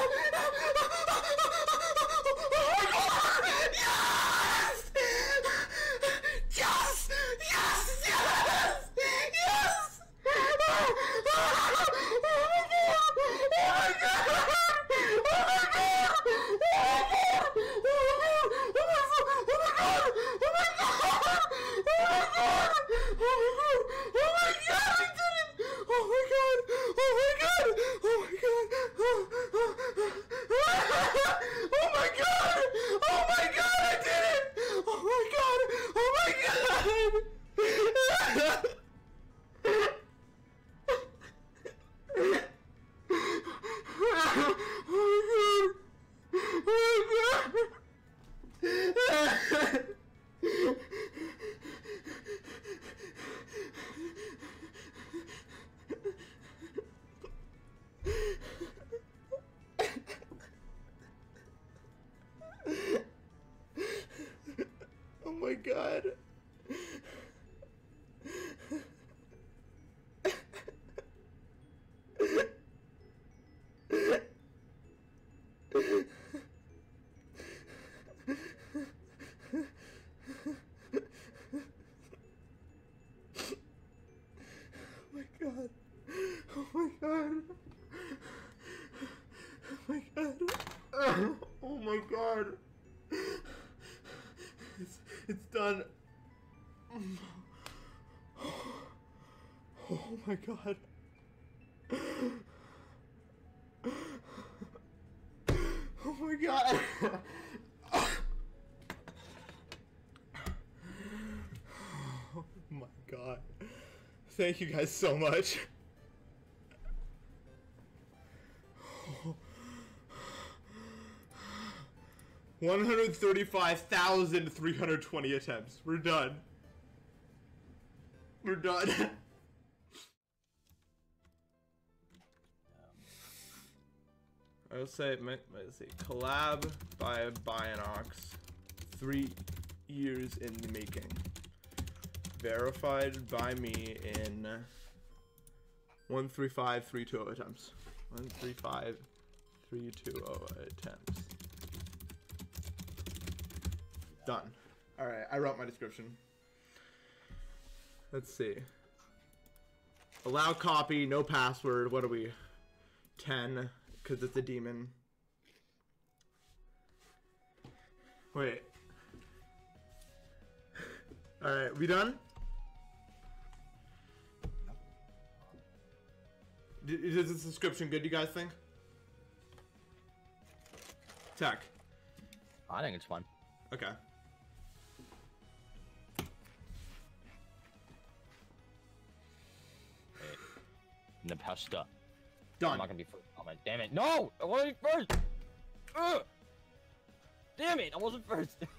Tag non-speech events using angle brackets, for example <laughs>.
Oh my god! Oh oh my god. It's, it's done. Oh my god. Oh my god. Oh my god. Thank you guys so much. One hundred thirty-five thousand three hundred twenty attempts. We're done. We're done. <laughs> I'll say, let's see, collab by Bionox, three years in the making. Verified by me in 135320 attempts. 135320 attempts. Done. Alright, I wrote my description. Let's see. Allow copy, no password. What are we? 10, because it's a demon. Wait. <laughs> Alright, we done? D- Is this description good, you guys think? Tech. I think it's fun. Okay. Nepesta. I'm not gonna be first. Oh my damn it. No! I wasn't first! Ugh! Damn it, I wasn't first! <laughs>